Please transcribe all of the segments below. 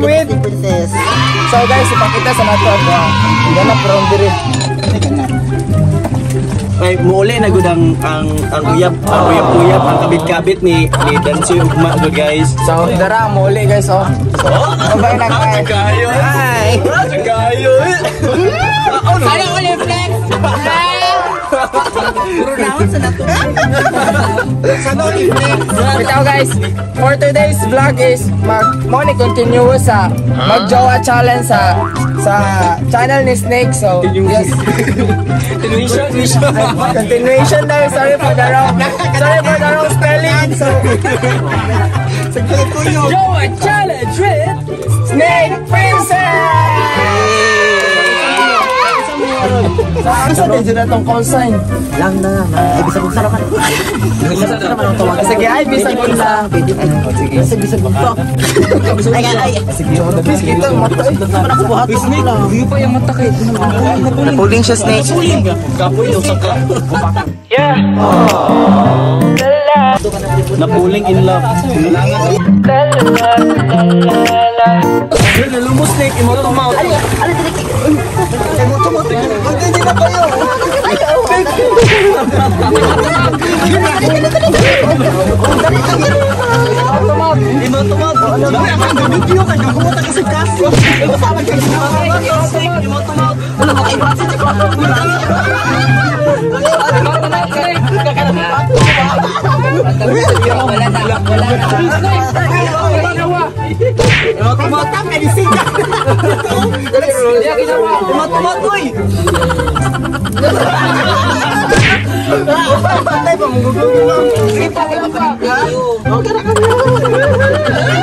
with Princess. So guys, ipakita sa nato ba. Yan na from diri. Ay, muli na gud ang ang ang uyab, ang uyab-uyab, ang kabit-kabit ni ni Dancy Ugma go guys. So, dara mo uli guys oh. So, mabay na kayo. Kayo. Hi. Kayo. Ko yung flex! Puro sa ko yung flex! Ikaw guys, for today's vlog is mag mo ni continue sa magjowa challenge sa sa channel ni Snake. So, yes. Mission. Continuation daw. Sorry for the wrong sorry for the wrong spelling. So, Jowa challenge with Snake Princess! Saan sa din sila tong call sign? Lang na, ay bisag mong sarakan. Bisag naman ang tawag. Sige, ay, bisag pwede lang. Bisag bisag mong to. Ay, ay, ay. Sige, bis kita mata. Naman ako buhat. Snake. View pa yung mata kay. Napuling siya Snake. Kapoy yung saka. Napuling in love. Yun, lumo snake, mouth. Hindi na kayo. Imo to mouth. Dami ang video kay gumunta ka sa kaso. Imo sa man kay snake, to mouth. Wala ko kayo sa Wala na, wala na. Imo to mouth. Imo to mouth, oy. Patay pa, mugugugong.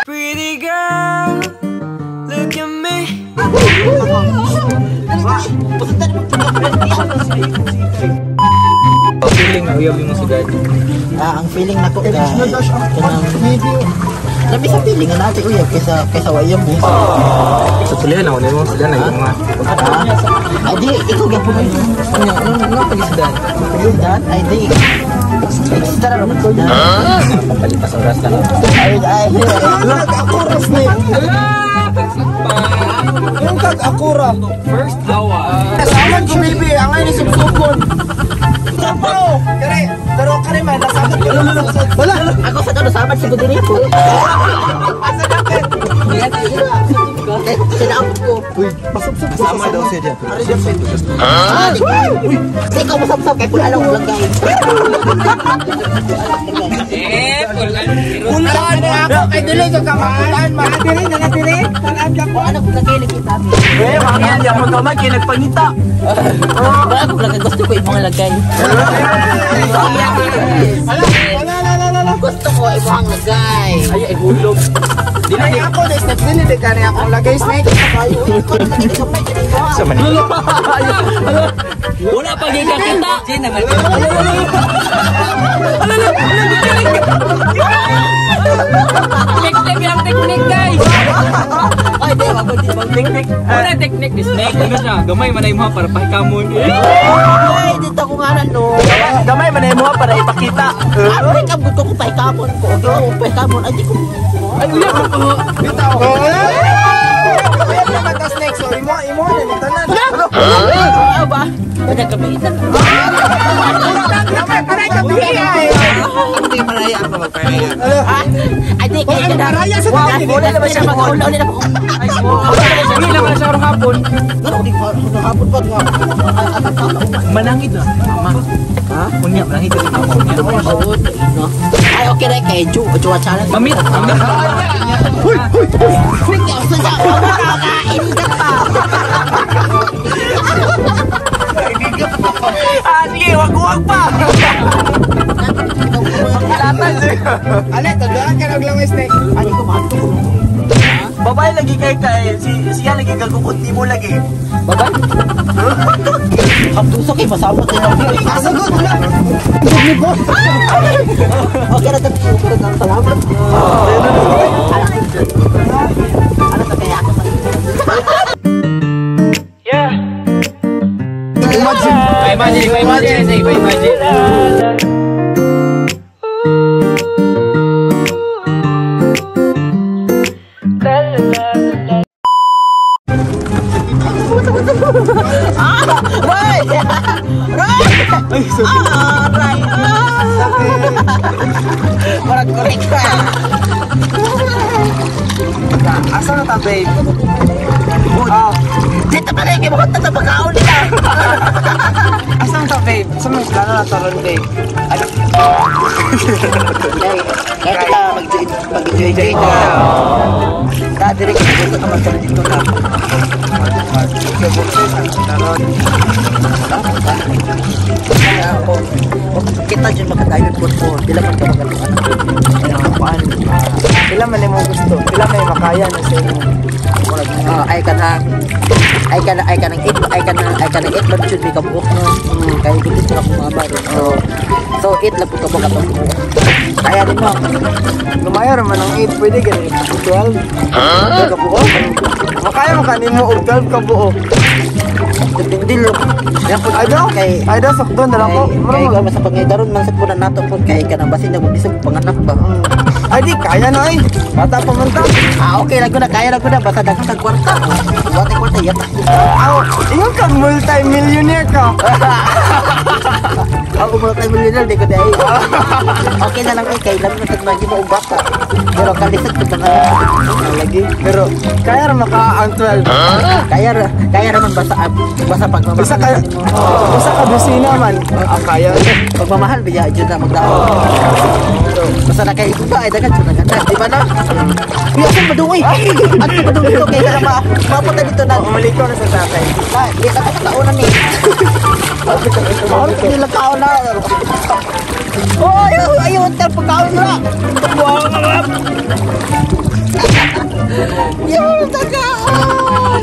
Pretty girl, look at me. Feeling na uyab mo si daddy. Ah, ang feeling nako ka kanang Labi sa feeling na natin uyab kaysa kaysa wayang buhos. Sa tulihan ako nimo sila na yung mga Ay di ikaw gyapon mo. ano ano ano pag si daddy. Dan ay di. Extra naman ko. Palipas ang rasta na. Ay ay. Akura Snake. Yung kag akura. First hour. Nasaman ko baby, ang ay nisubsubon. Tapo! Kare, pero kare man, nasaman ko. Wala! Ako sa kano sabat sa gudiri ko. Sinaam ko. Sama daw siya dyan. Ah, Uy, ikaw masabsab kay pula lang ulang guys. Na kay dili ko kamakulaan, dili, dili. Talaan ka po. Ano kung lagay lagi ta? Eh, mga hindi ako gamay kay nagpangita. Ba ako lang gusto ko yung mga lagay. Gusto ko mga lagay. Ay, ay hulog. Dili ako, na step dili, di ka niya akong lagay snake. Sa Manila. Wala pa giga kita. Jin naman. Teknik yang teknik guys. Ay, di ba? Di ba? Teknik. Wala teknik ni Snake. Ano siya? Gamay man ay mo para pahikamon. Ay, dito ko nga nan, no. Gamay man mo para ipakita. Ano rin kabut ko kung pahikamon ko. Okay, kung pahikamon. Ay, di ko. Ay, uya ko. Bitaw. So imo, imo, nalitanan. Ano ba? Pinagkamitan. Kamay, Hindi malaya ako magpahaya. Ay, di kayo na. Maraya sa Wala, tabi. wala naman siya mag-ulo. Wala naman. Ay, Hindi naman siya orong hapon. Ano, di ko hapon pa nga. Manangid na. Mama. Ha? Unya, manangid ka mama. Ay, okay na kay Ju. Ju, challenge. Mamit. Mamit. Freak out sa siya. Ale, tadaan ka lang lang snake. Ay, di ko mato. Babae lagi kay kay si siya lagi kagukunti mo lagi. Kaptuso kay masama sa iyo. Kasagot na. Okay na tayo. Okay na tayo. Salamat. Ano ta, babe? Ah, Dito pa rin, kimuha na sa pagkaon nila. asa na ta, babe? Sa mga plano na taron, babe? Ano? Kaya kaya kita mag-enjoy ka. Ta, dire ka dito ka magkaroon dito na. Kaya kita dyan makadayod po po. Dila man ka magaluan. Kaya Pila man mo gusto? Pila may makaya na sa inyo? Oh, ay ka na ay ka na ay ka nang it ay ka na ay ka nang it man should be kabuok no. Hmm, kaya gusto ko mga baro. So so it lang po kabuok. Kaya din mo. Lumaya naman ang 8, pwede ganun. 12? Huh? Kabuo? Makaya mo kanin mo og 12 kabuo. Dindil lo. Yan po Ay daw? na lang kay ko. kay ko man sa punan nato po kay ka nang basin na bisog panganak ba. Ay di, kaya. Ah okay lang ko na kaya lang ko na basta dagdag kwarta. Wate kwarta yat. Aw, ingon multi-millionaire ka. Ako mo tayo millionaire di ko dai. Okay na lang ay kay lang na tagmagi mo og bata. Pero kalisod ko panganak. Lagi. Pero, kaya ra maka ang 12. Kaya kaya naman basta basta pagmamahal. Isa ka, isa ka dosina man. Ah, kaya. pagmamahal biya jud na magdao. Basta na kay iba ay dagan jud na di ba na? Uy, ako madungoy. Ano ba madungoy ko kay kana ma mapunta dito na. Umalik ko na sa tatay. Ay, di na ka taon na ni. Ano ka nila kaon na? Oh, ayo, ayo, tel pagkaon na. Wow, Yo, tagaon.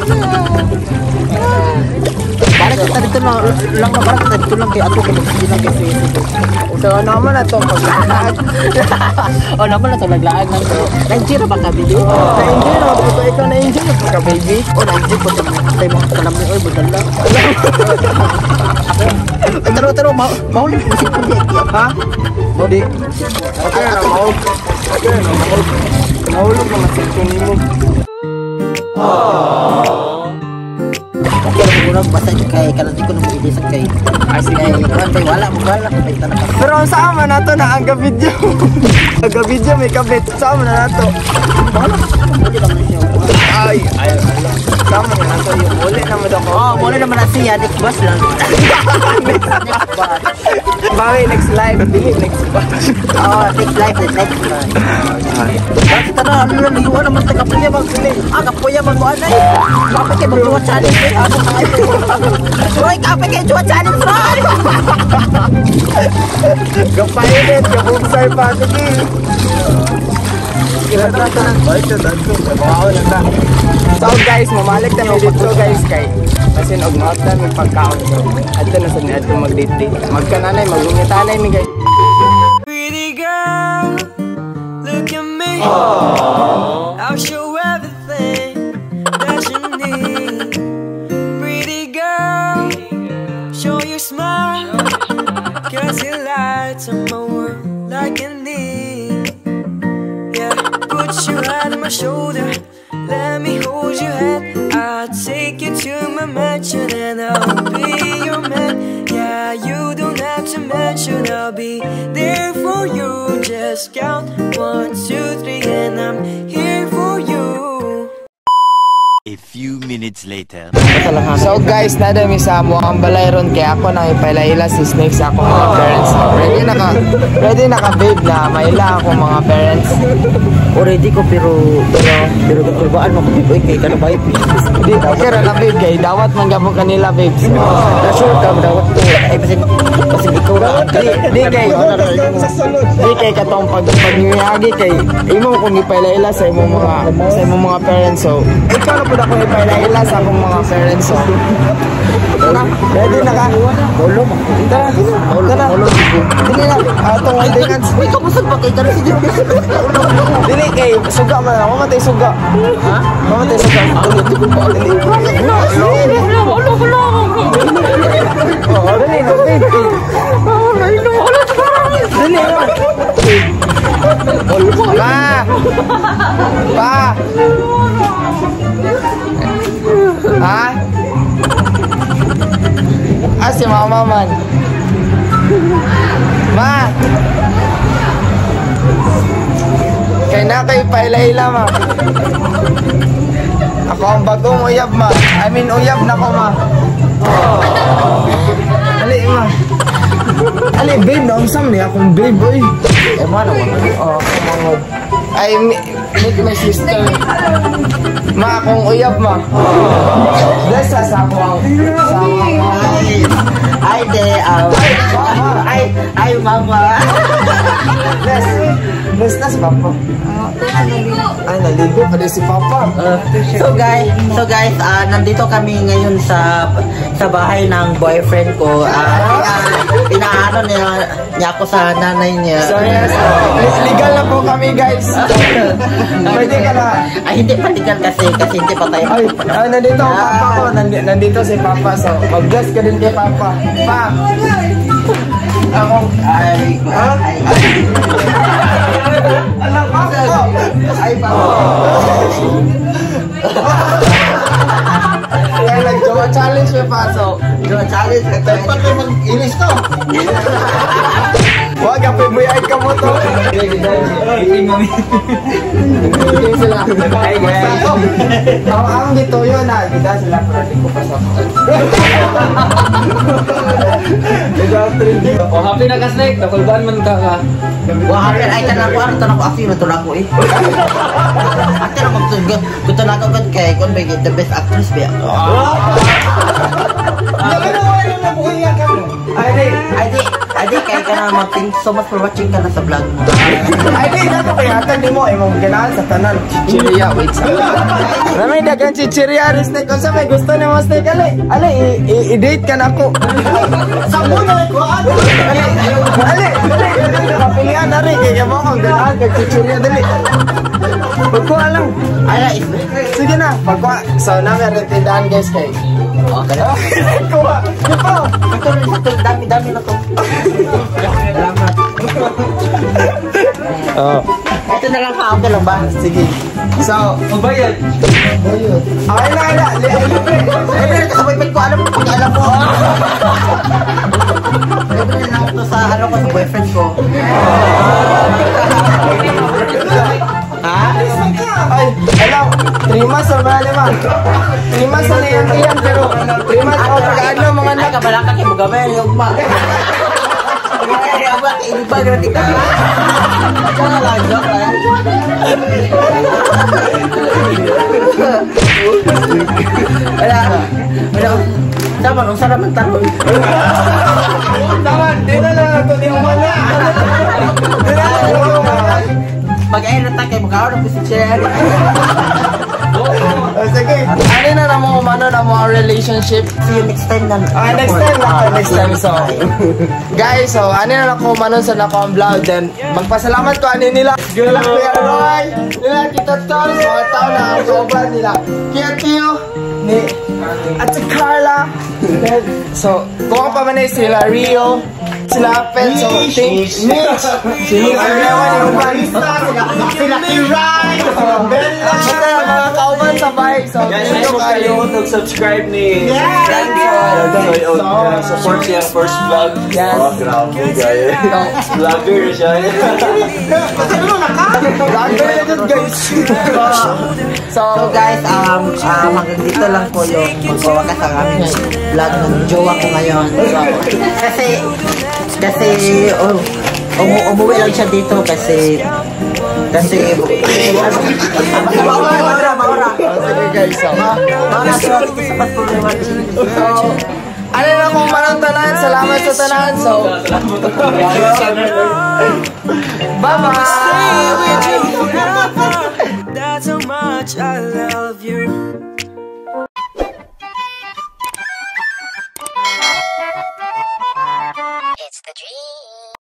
Balik kita dito na lang na balik kita dito lang kay kay hindi lang naman na to paglalaan. oh, naman na sa naglaan ng to. Nandiyan na ba ka, baby? Na-enjoy na. Puto ikaw na-enjoy na ka, baby. Oh, nandiyan po sa tayo mga kalam ni Oy, budala. Ay, taro, taro, ma mahuli ko si Kundi. Ha? Hindi. Okay na, mahulog. Okay na, mahulog. Mahulog naman sa ito mo. Okay, muna, basta yung kay kanati ko nung ilisan kay. Ah, sige. Kay, kuhan kay, wala, wala, kay tanaka. Pero ang sama na to na ang video. ang video may kabit. Sama na na to. Wala, siya. Ay, ay, ay. Sama na na to. Yung uli naman ako. Oh, muli naman na siya, next bus lang. Next bus. Bawi, next live. Dili, next batch. Oh, next life, next bus. Bakit na, ano na, liwan naman sa kapuya mag Ah, kapuya mag ano eh. Kapag kayo mag-juwa challenge eh. Ano ka ito? Roy, kapag kayo juwa challenge, Roy! Kapailit, kabugsay pa. Sige. So guys, mamalik na dito guys kay kasi og maot na may pagkaon. So adto na sa adto mag-date magkananay magungitanay mi guys. Pretty girl, look at me. I'll shoulder. Let me hold your hand. I'll take you to my mansion and I'll be your man. Yeah, you don't have to mention, I'll be there for you. Just count one, two, three, and I'm here. A few minutes later. So guys, nadami sa mo ang balayron kaya ako nang ipailaila si Snake sa akong mga parents. Ready na ka, ready na ka babe na maila akong mga parents. Already ko pero pero pero kung baan mo kung kay kana ba Di, okay ra na babe kay dawat man gabong kanila babes. Na sure ka dawat ko ay basin basin ikaw ra. Di, di kay, di kay katong pag pagnyuyagi kay imo kung ipailaila sa imong mga sa imong mga parents. So, ikaw na pud ako ipailaila sa akong mga parents. So, Tara, ready na ka? Bolo mo. Tara, tara. Dili na, atong ordinance. Uy, kamusag ba kay kana si Jimmy? Dili kay suga man ako matay suga. Ha? Mamatay suga. Dili. Oh, dili na. Dali ma. Pa! Pa! Si mama man. Ma! Kay na kay paila-ila ma. Ako ang bagong uyab ma. I mean uyab na ko ma. Ali ma. Ali babe, naungsam niya akong babe boy. Eh, mo naman. Oh. Ay, mi- meet my sister. Ma, akong uyab ma. Bless sa sa ako ang sa Ay, de, ah, ay, ay, mama. Bless na si Papa. Ay, naligo pa din si Papa. Uh, so guys, so guys, ah nandito kami ngayon sa sa bahay ng boyfriend ko. Ah, uh, inaano niya, niya ako sa nanay niya. So yes, please legal na po kami guys. Pwede ka na. Ay, hindi pa legal kasi, kasi hindi pa tayo. Ay, ah, nandito ang Papa ko. Nandi, nandito si Papa. So, mag-bless ka din kay Papa. Pa! Ako. Ay, ay, ay. Alam ko. Ay, Papa. Kaya nag-jowa challenge may paso. Yung challenge, kayo mag-inis to? Huwag, kapibuyay ka mo to. Sila. Hi guys. Ang ang dito yun na. Gida sila pero di ko pa sa O, happy na ka, Snake. Nakulban man ka ka. Wah, hampir ay tanah ko, ano tanah ko aksi na tanah ko eh. Ate na magtugod, gusto na kan kay kon may the best actress ba. Na mag thank so much for watching ka na sa vlog mo. Ay, di, nato kaya atan di mo. Ay, mong ganahan sa tanan. Chichiria, wait sa. Ramay, dagang chichiria. Snake, kung sa may gusto ni mo, Snake, ali. Ali, i-date ka na ako. Sa muna, ko ano? Ali, ali, ali. Kapilihan na rin. Kaya mo akong ganahan kag chichiria. Dali. Pagkuha lang. Ay, ay, Sige na, pagkuha. So, namin rin tindahan, guys, kay. okay. Kuha. Ito. Rin sa ito, dami-dami na to. Salamat. Oh. Ito na lang ka, okay lang ba? Sige. So, Magbayad. okay na, ala. Eh, pero sa boyfriend ko, alam mo, kung alam mo. Pwede na lang sa, ano ko, sa boyfriend ko. Ha? Ay, alam, 3 months or mga lima. 3 months na yan yan, pero 3 months ako pag-ano mga Ay, anak. kabalaka kay Bugamay, yung ma. Ay, aba, iba grabe ka. Diyan lang, joke lang. Wala, wala. Tama, nung sarap ang tanong. Taman, di na lang ako di umana. Di na lang ako na tayo, magkakaroon na po si Cherry. Oh, Sige, ano na na mo umano na mo ang relationship? See you next time na. Ah, next time na ako, next time. So, guys, so, ano na ako umano sa nako ang vlog. Then, magpasalamat ko ano nila. Nila Kuya Roy, nila Kita Tons, mga tao na ang sobrang nila. Kuya Tio, ni at si Carla. So, kung pa man sila Rio, sila Pet, so, thank Mitch. Sila yung barista, sila Kiray, Bella, basta mga kauban sa bike. So, Guys, you mo kayo. mag-subscribe ni uh, support siya first vlog. Yes. Oh, grabe, guys. Vlogger siya. Vlogger na guys. So So, guys, um, um, hanggang dito lang po yung magwawakas ang aming vlog ng jowa ko ngayon. So, kasi, kasi, oh, umu umuwi lang siya dito kasi, kasi, maura. oh, sige guys. Maura, sorry, sapat po na so, ano na kung manang tanan, salamat sa tanan. So, bye-bye! That's how much I love you. dream.